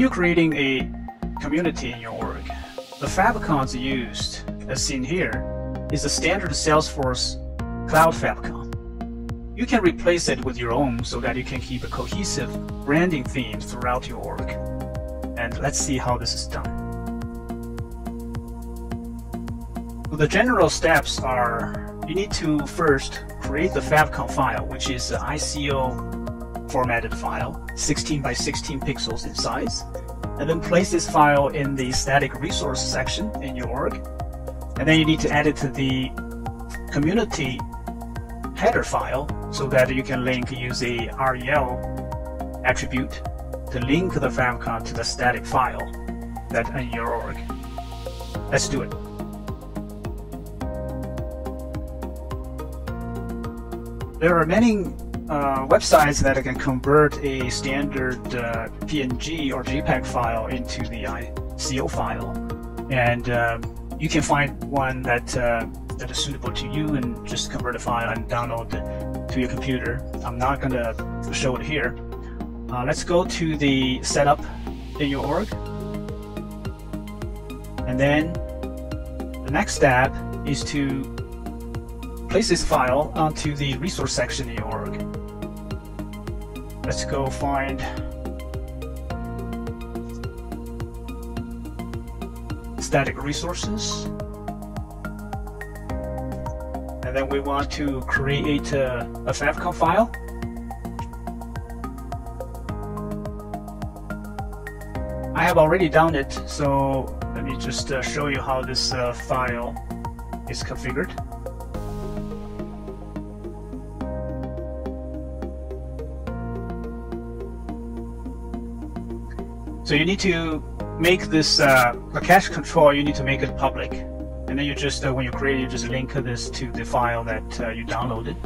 You're creating a community in your org, the favicons used, as seen here, is the standard Salesforce Cloud Favicon. You can replace it with your own so that you can keep a cohesive branding theme throughout your org. And let's see how this is done. The general steps are you need to first create the favicon file, which is an ICO formatted file, 16 by 16 pixels in size, and then place this file in the static resource section in your org. And then you need to add it to the community header file so that you can link use a REL attribute to link the favicon to the static file that in your org. Let's do it. There are many uh, websites that can convert a standard uh, PNG or JPEG file into the ICO file, and uh, you can find one that uh, that is suitable to you and just convert a file and download it to your computer. I'm not going to show it here. Uh, let's go to the setup in your org, and then the next step is to place this file onto the resource section in your org. Let's go find static resources. And then we want to create a, a file. I have already done it, so let me just uh, show you how this uh, file is configured. So you need to make this uh, the cache control. You need to make it public, and then you just uh, when you create, you just link this to the file that uh, you downloaded,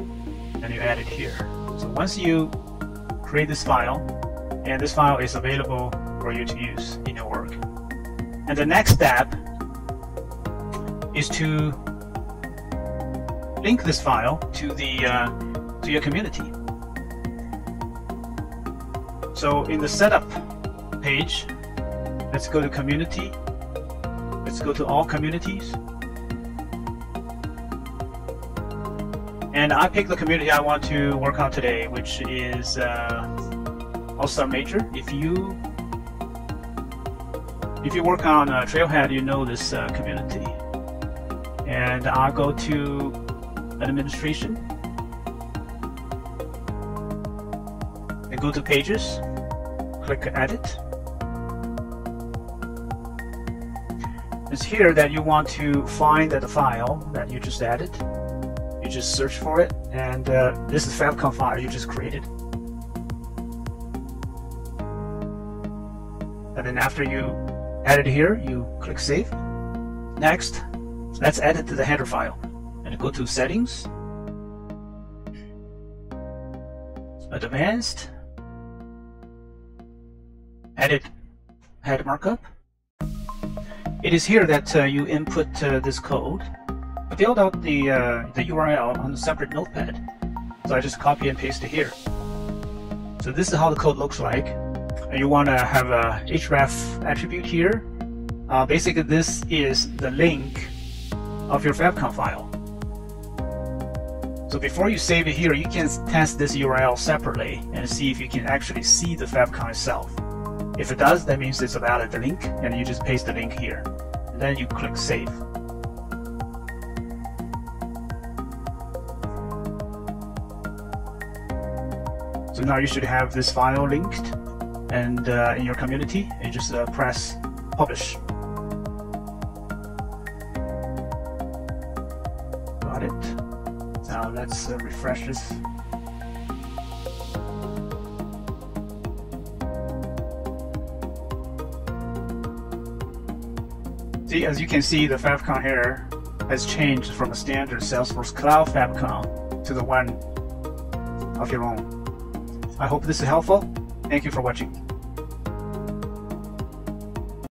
and you add it here. So once you create this file, and this file is available for you to use in your work. And the next step is to link this file to the uh, to your community. So in the setup page. Let's go to community. Let's go to all communities. And I pick the community I want to work on today, which is uh, Ursa Major. If you if you work on uh, Trailhead, you know this uh, community. And I'll go to administration and go to pages, click edit. It's here that you want to find the file that you just added. You just search for it, and uh, this is favicon file you just created. And then after you add it here, you click Save. Next, let's add it to the header file. And go to Settings, Advanced, Edit Head Markup, it is here that uh, you input uh, this code. I filled out the, uh, the URL on a separate notepad. So I just copy and paste it here. So this is how the code looks like. And you want to have a href attribute here. Uh, basically, this is the link of your favicon file. So before you save it here, you can test this URL separately and see if you can actually see the favicon itself. If it does, that means it's a valid link, and you just paste the link here. And then you click Save. So now you should have this file linked and uh, in your community, you just uh, press Publish. Got it. Now let's uh, refresh this See, as you can see, the favicon here has changed from a standard Salesforce Cloud favicon to the one of your own. I hope this is helpful. Thank you for watching.